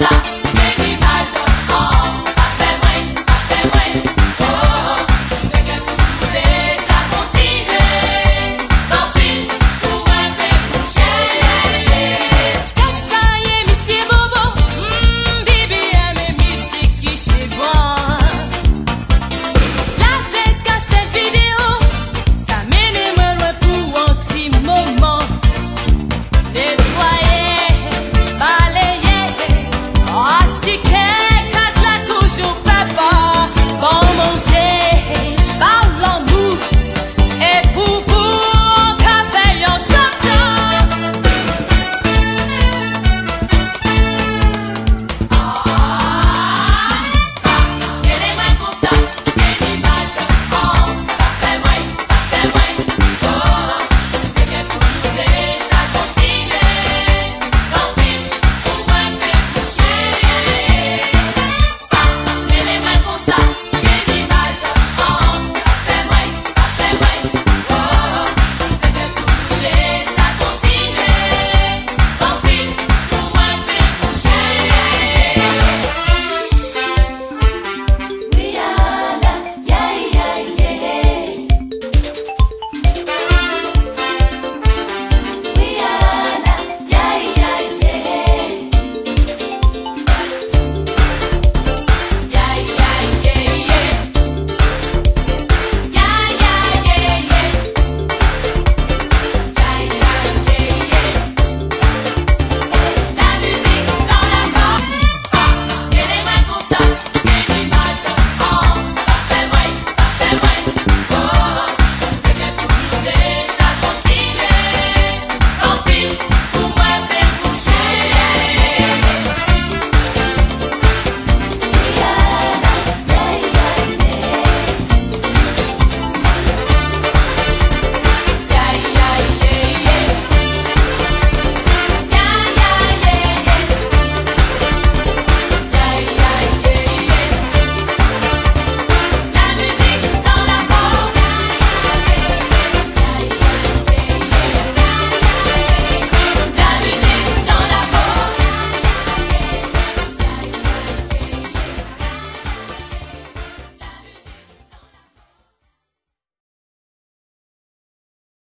さ